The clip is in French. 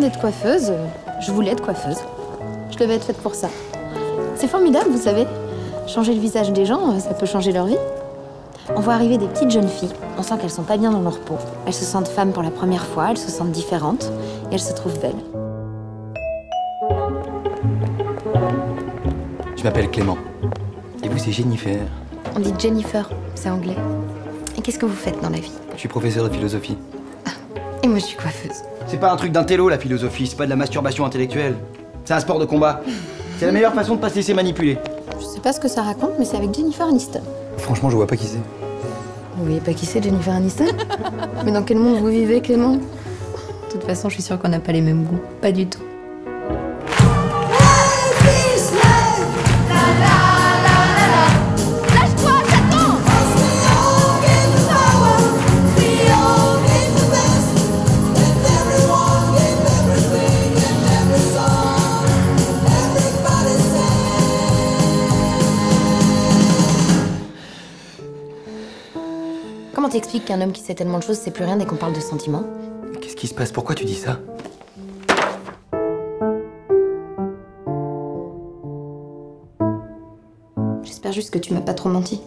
d'être coiffeuse, je voulais être coiffeuse. Je devais être faite pour ça. C'est formidable, vous savez. Changer le visage des gens, ça peut changer leur vie. On voit arriver des petites jeunes filles. On sent qu'elles sont pas bien dans leur peau. Elles se sentent femmes pour la première fois, elles se sentent différentes et elles se trouvent belles. Je m'appelle Clément. Et vous, c'est Jennifer. On dit Jennifer, c'est anglais. Et qu'est-ce que vous faites dans la vie? Je suis professeur de philosophie. Et moi, je suis coiffeuse. C'est pas un truc d'intello, la philosophie, c'est pas de la masturbation intellectuelle. C'est un sport de combat. C'est la meilleure façon de pas se laisser manipuler. Je sais pas ce que ça raconte, mais c'est avec Jennifer Aniston. Franchement, je vois pas qui c'est. Vous voyez pas qui c'est, Jennifer Aniston? Mais dans quel monde vous vivez, Clément? De toute façon, je suis sûre qu'on n'a pas les mêmes goûts. Pas du tout. Comment t'expliques qu'un homme qui sait tellement de choses sait plus rien dès qu'on parle de sentiments Qu'est-ce qui se passe? Pourquoi tu dis ça? J'espère juste que tu m'as pas trop menti.